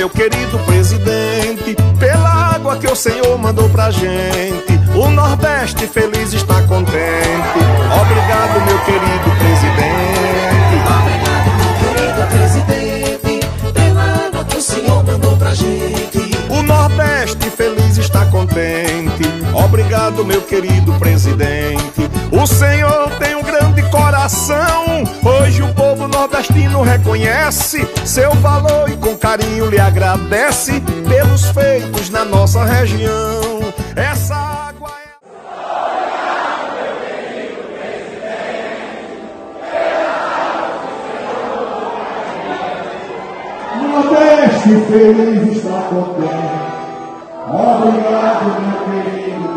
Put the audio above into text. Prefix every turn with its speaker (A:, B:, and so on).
A: meu querido presidente, pela água que o Senhor mandou pra gente. O Nordeste feliz está contente. Obrigado, meu querido presidente.
B: Obrigado, meu querido presidente, pela água que o Senhor mandou pra gente.
A: O Nordeste feliz está contente. Obrigado, meu querido presidente. O Senhor tem um grande coração. Hoje o povo nordestino reconhece seu valor com carinho lhe agradece pelos feitos na nossa região. Essa água é.
C: Nordeste feliz está contente. Obrigado, meu querido.